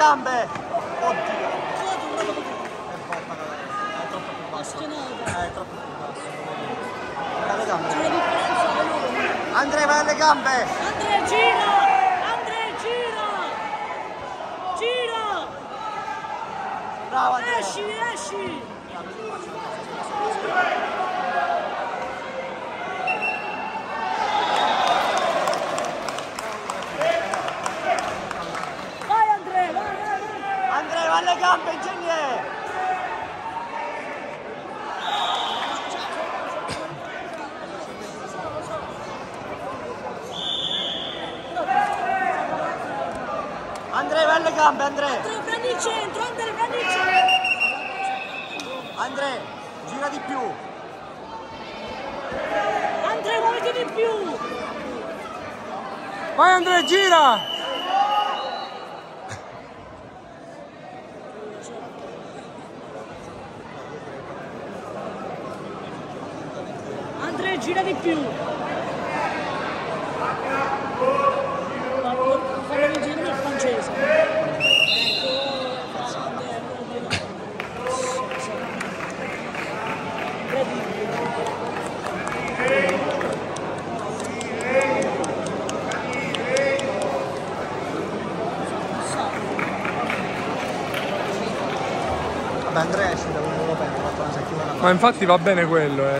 gambe! Oddio! È. È troppo più basso. Vai alle gambe. Andrea, vai alle gambe! Andrea, gira! Andrea, gira! Gira! Bravo, Andrea. Esci, esci! Alle gambe, ingegnere! Andrea, vai alle gambe, Andrea! Andrea, prendi il centro, Andrea, prendi il centro! Andrea, gira di più! Andrea, muoviti di più! Vai Andrea, gira! Andrea, gira di più! Farò il giro del francese. Vabbè, Andrea esce da un europeo, ha fatto una settimana fa. Ma infatti va bene quello, eh.